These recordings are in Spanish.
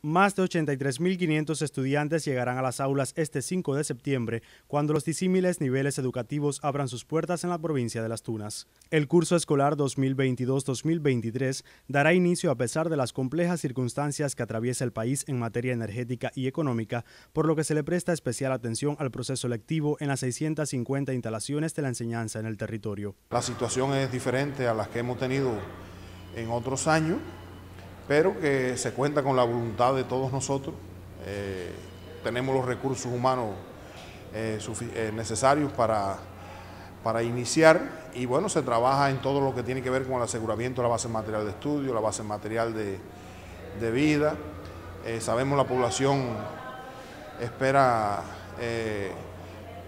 Más de 83.500 estudiantes llegarán a las aulas este 5 de septiembre, cuando los disímiles niveles educativos abran sus puertas en la provincia de Las Tunas. El curso escolar 2022-2023 dará inicio a pesar de las complejas circunstancias que atraviesa el país en materia energética y económica, por lo que se le presta especial atención al proceso lectivo en las 650 instalaciones de la enseñanza en el territorio. La situación es diferente a las que hemos tenido en otros años pero que se cuenta con la voluntad de todos nosotros. Eh, tenemos los recursos humanos eh, eh, necesarios para, para iniciar y bueno, se trabaja en todo lo que tiene que ver con el aseguramiento de la base material de estudio, la base material de, de vida. sabemos la población espera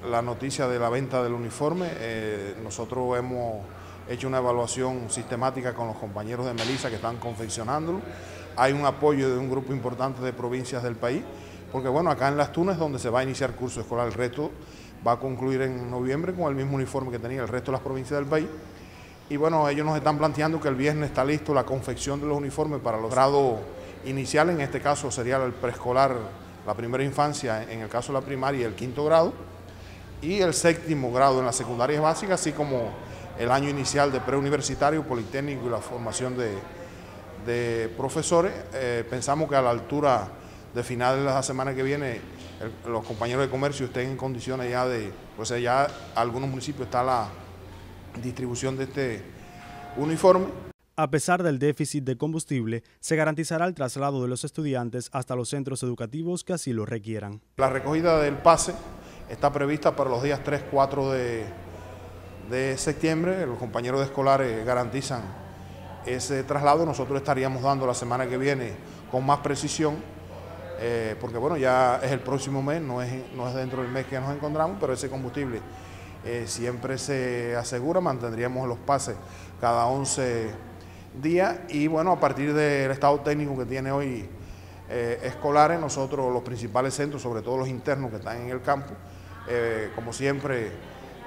la noticia de la venta del uniforme. nosotros hemos hecho una evaluación sistemática con los compañeros de Melisa que están confeccionándolo. Hay un apoyo de un grupo importante de provincias del país, porque bueno, acá en Las Tunas es donde se va a iniciar curso escolar, el resto va a concluir en noviembre con el mismo uniforme que tenía el resto de las provincias del país. Y bueno, ellos nos están planteando que el viernes está listo la confección de los uniformes para los grados iniciales, en este caso sería el preescolar, la primera infancia, en el caso de la primaria, el quinto grado, y el séptimo grado en la secundaria básica, así como el año inicial de preuniversitario, politécnico y la formación de, profesores. Eh, pensamos que a la altura de finales de la semana que viene los compañeros de comercio estén en condiciones ya de, pues ya algunos municipios está la distribución de este uniforme. A pesar del déficit de combustible, se garantizará el traslado de los estudiantes hasta los centros educativos que así lo requieran. La recogida del pase está prevista para los días 3, 4 de, de septiembre, los compañeros de escolares garantizan ese traslado, nosotros estaríamos dando la semana que viene con más precisión, eh, porque bueno, ya es el próximo mes, no es, no es dentro del mes que nos encontramos, pero ese combustible eh, siempre se asegura, mantendríamos los pases cada 11 días. Y bueno, a partir del estado técnico que tiene hoy eh, escolares, nosotros los principales centros, sobre todo los internos que están en el campo, como siempre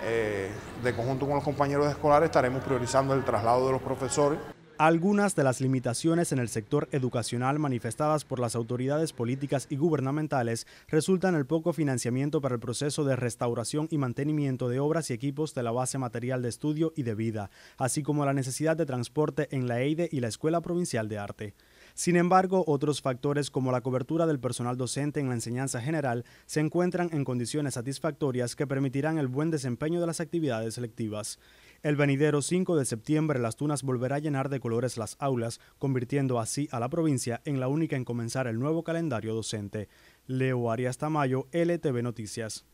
eh, de conjunto con los compañeros escolares estaremos priorizando el traslado de los profesores. Algunas de las limitaciones en el sector educacional manifestadas por las autoridades políticas y gubernamentales resultan el poco financiamiento para el proceso de restauración y mantenimiento de obras y equipos de la base material de estudio y de vida, así como la necesidad de transporte en la EIDE y la Escuela Provincial de Arte. Sin embargo, otros factores como la cobertura del personal docente en la enseñanza general se encuentran en condiciones satisfactorias que permitirán el buen desempeño de las actividades selectivas. El venidero 5 de septiembre Las Tunas volverá a llenar de colores las aulas, convirtiendo así a la provincia en la única en comenzar el nuevo calendario docente. Leo Arias Tamayo, LTV Noticias.